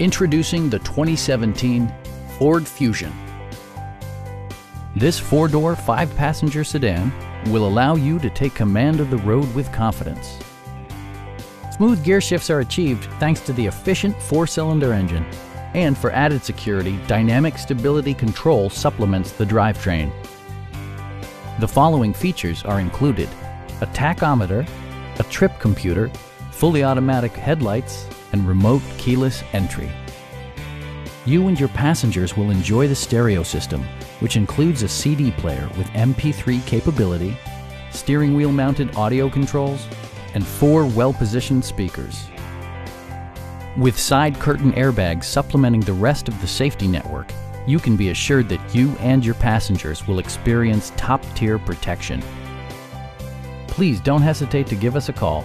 Introducing the 2017 Ford Fusion. This four-door, five-passenger sedan will allow you to take command of the road with confidence. Smooth gear shifts are achieved thanks to the efficient four-cylinder engine. And for added security, Dynamic Stability Control supplements the drivetrain. The following features are included. A tachometer, a trip computer, fully automatic headlights, and remote keyless entry. You and your passengers will enjoy the stereo system, which includes a CD player with MP3 capability, steering wheel mounted audio controls, and four well-positioned speakers. With side curtain airbags supplementing the rest of the safety network, you can be assured that you and your passengers will experience top-tier protection. Please don't hesitate to give us a call